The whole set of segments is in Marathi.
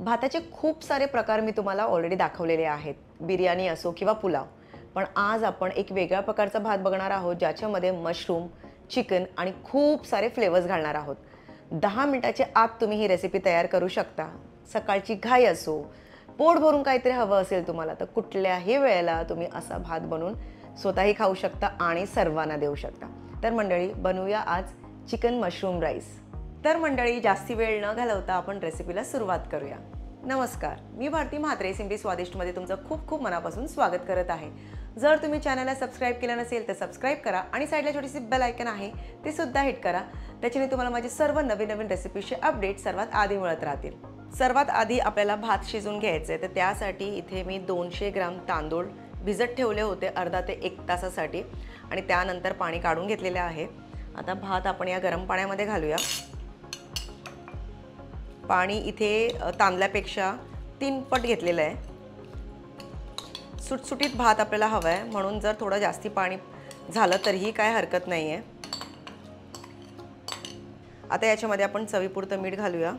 भाताचे खूप सारे प्रकार मी तुम्हाला ऑलरेडी दाखवलेले आहेत. बिर्याणी असो किंवा पुलाव. पण आज आपण एक वेगळ्या प्रकारचा भात बघणार आहोत ज्याच्यामध्ये मशरूम चिकन आणि खूप सारे फ्लेवर्स घालणार आहोत. दहा मिनटाच्या आत तुम्ही ही रेसिपी तयार करू शकता. सकाळची घाई असो पोट भरून काहीतरी हवं असेल तुम्हाला तर कुठल्याही वेळेला तुम्ही असा भात बनवून स्वतःही खाऊ शकता आणि सर्वांना देऊ शकता. तर मंडळी बनवूया आज चिकन मशरूम राईस तर मंडळी जास्ती वेळ न घालवता आपण रेसिपीला सुरुवात करूया. नमस्कार मी भारती म्हात्रे सिम्पली स्वादिष्टमध्ये तुमचं खूप खूप मनापासून स्वागत करत आहे. जर तुम्ही चॅनलला सबस्क्राईब केलं नसेल तर सबस्क्राईब करा आणि साईडला छोटीशी बेल आयकन आहे ते सुद्धा हिट करा. त्याच्याने तुम्हाला माझे सर्व नवीन नवीन रेसिपीचे अपडेट सर्वात आधी मिळत राहतील. सर्वात आधी आपल्याला भात शिजून घ्यायचं आहे तर त्यासाठी इथे मी दोनशे ग्राम तांदूळ भिजत ठेवले होते अर्धा ते एक तासासाठी. आणि त्यानंतर पाणी काढून घेतलेले आहे. आता भात आपण या गरम पाण्यामध्ये घालूया. पाणी इथे तांदल्यापेक्षा तीन पट घेतलेलं आहे. सुटसुटीत भात आपल्याला हवा आहे म्हणून जर थोडं जास्ती पाणी झालं तरीही काय हरकत नाही आहे आता याच्यामध्ये आपण चवीपुरतं मीठ घालूया.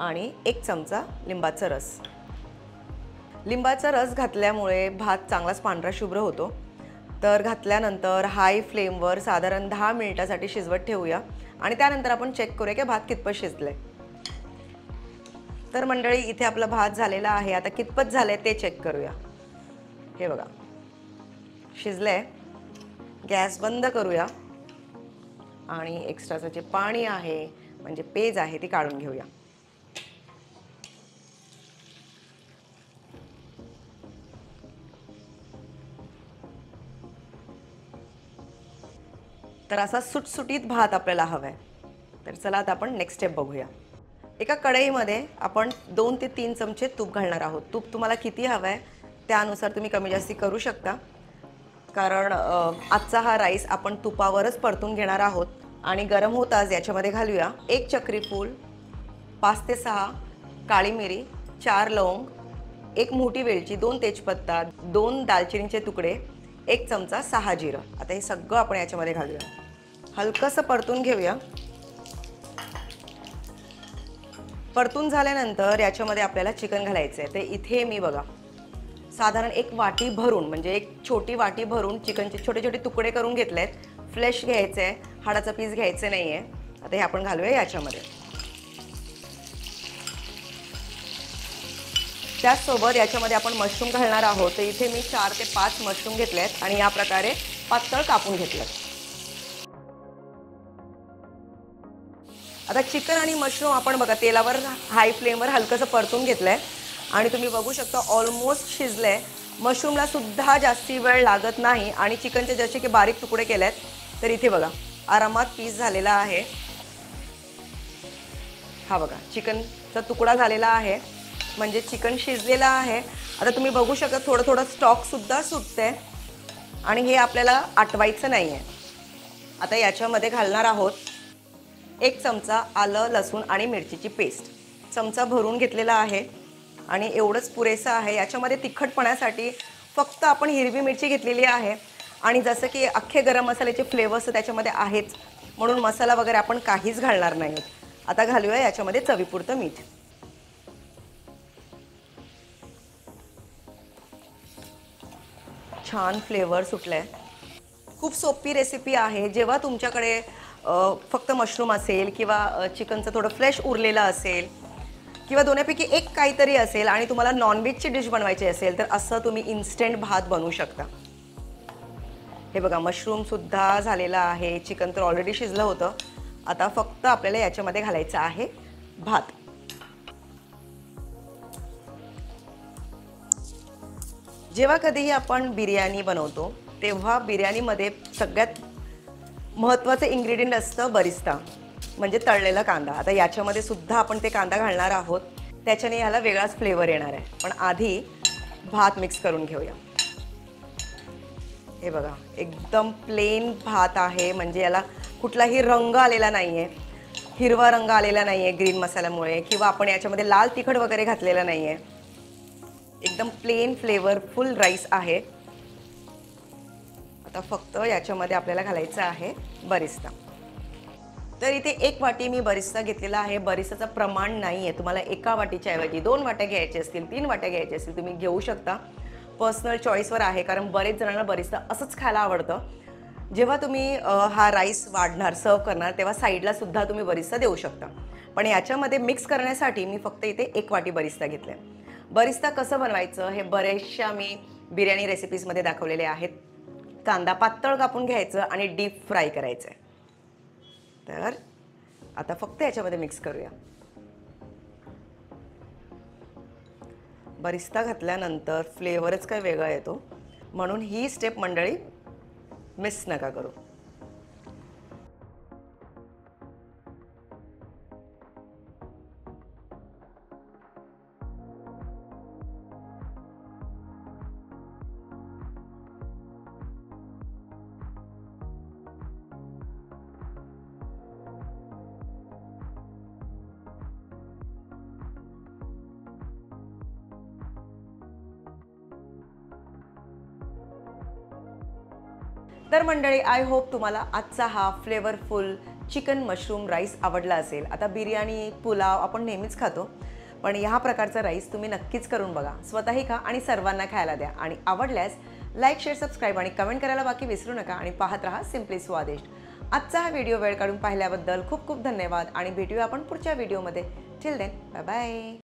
आणि एक चमचा लिंबाचा रस. लिंबाचा रस घातल्यामुळे भात चांगलाच पांढरा शुभ्र होतो. तर घातल्यानंतर हाय फ्लेमवर साधारण दहा मिनिटासाठी शिजवत ठेवूया. आणि त्यानंतर आपण चेक करूया की भात कितपत शिजलंय. तर मंडळी इथे आपला भात झालेला आहे. आता कितपत झालंय ते चेक करूया. हे बघा. शिजलंय. गॅस बंद करूया. आणि एक्स्ट्राचं जे पाणी आहे म्हणजे पेज आहे ती काढून घेऊया. तर असा सुटसुटीत भात आपल्याला हवा आहे तर चला आता आपण नेक्स्ट स्टेप बघूया. एका कढईमध्ये आपण दोन ते तीन चमचे तूप घालणार आहोत. तूप तुम्हाला किती हवं आहे त्यानुसार तुम्ही कमी जास्ती करू शकता. कारण आजचा हा राईस आपण तुपावरच परतून घेणार आहोत. आणि गरम होताच याच्यामध्ये घालूया एक चक्री फूल पाच ते सहा काळी मिरी चार लवंग एक मोठी वेलची दोन तेजपत्ता दोन दालचिनीचे तुकडे एक चमचा सहा जिरं. आता हे सगळं आपण याच्यामध्ये घालूया. हलकंसं परतून घेऊया. परतून झाल्यानंतर याच्यामध्ये आपल्याला चिकन घालायचं आहे ते इथे मी बघा साधारण एक वाटी भरून म्हणजे एक छोटी वाटी भरून चिकनचे छोटे छोटे तुकडे करून घेतले आहेत फ्लेश घ्यायचे आहे हाडाचं पीस घ्यायचं नाही आहे आता हे आपण घालूया याच्यामध्ये. त्याचसोबत याच्यामध्ये आपण मशरूम घालणार आहोत. तर इथे मी चार ते पाच मशरूम घेतले आहेत आणि या प्रकारे पातळ कापून घेतलं आता चिकन आणि मशरूम आपण बघा तेलावर हाय फ्लेमवर हलकंसं परतून घेतलं आहे आणि तुम्ही बघू शकता ऑलमोस्ट शिजलं आहे मशरूमला सुद्धा जास्ती वेळ लागत नाही. आणि चिकनचे जसे की बारीक तुकडे केले आहेत तर इथे बघा आरामात पीस झालेला आहे. हा बघा चिकनचा तुकडा झालेला आहे. म्हणजे चिकन शिजलेलं आहे. आता तुम्ही बघू शकता थोडं थोडं स्टॉकसुद्धा सुटते आणि हे आपल्याला आटवायचं नाही आहे आता याच्यामध्ये घालणार आहोत. एक चमचा आलं लसूण आणि मिरचीची पेस्ट. चमचा भरून घेतलेला आहे आणि एवढंच पुरेसं आहे. याच्यामध्ये तिखटपणासाठी फक्त आपण हिरवी मिरची घेतलेली आहे आणि जसं की अख्खे गरम मसाल्याचे फ्लेवर्स त्याच्यामध्ये आहेच म्हणून मसाला वगैरे आपण काहीच घालणार नाही. आता घालूया याच्यामध्ये चवीपुरतं मीठ. छान फ्लेवर सुटलं आहे खूप सोपी रेसिपी आहे. जेव्हा तुमच्याकडे फक्त मशरूम असेल किंवा चिकनचं थोडं फ्लेश उरलेलं असेल किंवा दोन्हीपैकी एक काहीतरी असेल आणि तुम्हाला नॉनव्हेजची डिश बनवायची असेल तर असं तुम्ही इन्स्टंट भात बनवू शकता. हे बघा मशरूमसुद्धा झालेलं आहे. चिकन तर ऑलरेडी शिजलं होतं. आता फक्त आपल्याला याच्यामध्ये घालायचं आहे भात. जेव्हा कधीही आपण बिर्याणी बनवतो तेव्हा बिर्याणीमध्ये सगळ्यात महत्त्वाचं इन्ग्रेडियंट असतं बरिस्ता म्हणजे तळलेला कांदा. आता याच्यामध्ये सुद्धा आपण ते कांदा घालणार आहोत. त्याच्याने याला वेगळाच फ्लेवर येणार आहे. पण आधी भात मिक्स करून घेऊया. हे बघा एकदम प्लेन भात आहे. म्हणजे याला कुठलाही रंग आलेला नाही आहे हिरवा रंग आलेला नाही आहे ग्रीन मसाल्यामुळे. किंवा आपण याच्यामध्ये लाल तिखट वगैरे घातलेलं नाही आहे एकदम प्लेन फ्लेवरफुल राईस आहे. आता फक्त याच्यामध्ये आपल्याला घालायचं आहे बरिस्ता. तर इथे एक वाटी मी बरिस्ता घेतलेला आहे. बरिस्ताचं प्रमाण नाही आहे तुम्हाला एका वाटीच्या ऐवजी दोन वाट्या घ्यायच्या असतील तीन वाट्या घ्यायच्या असतील तुम्ही घेऊ शकता. पर्सनल चॉईसवर आहे कारण बरेच जणांना बरिस्ता असंच खायला आवडतं. जेव्हा तुम्ही हा राईस वाढणार सर्व करणार तेव्हा साईडला सुद्धा तुम्ही बरिस्ता देऊ शकता. पण याच्यामध्ये मिक्स करण्यासाठी मी फक्त इथे एक वाटी बरिस्ता घेतला बरिस्ता कसं बनवायचं हे बरेचशा मी बिर्याणी रेसिपीजमध्ये दाखवलेले आहेत. कांदा पातळ कापून घ्यायचं आणि डीप फ्राय करायचं आहे तर आता फक्त याच्यामध्ये मिक्स करूया. बरिस्ता घातल्यानंतर फ्लेवरच काय वेगळा येतो. म्हणून ही स्टेप मंडळी मिस नका करू. तर मंडळी आय होप तुम्हाला आजचा हा फ्लेवरफुल चिकन मशरूम राईस आवडला असेल. आता बिर्याणी पुलाव आपण नेहमीच खातो पण ह्या प्रकारचा राईस तुम्ही नक्कीच करून बघा. स्वतःही खा आणि सर्वांना खायला द्या. आणि आवडल्यास लाईक शेअर सबस्क्राईब आणि कमेंट करायला बाकी विसरू नका आणि पाहत राहा सिम्पली स्वादिष्ट आजचा हा व्हिडिओ वेळ काढून पाहिल्याबद्दल खूप खूप धन्यवाद आणि भेटूया आपण पुढच्या व्हिडिओमध्ये ठिल देन बाय बाय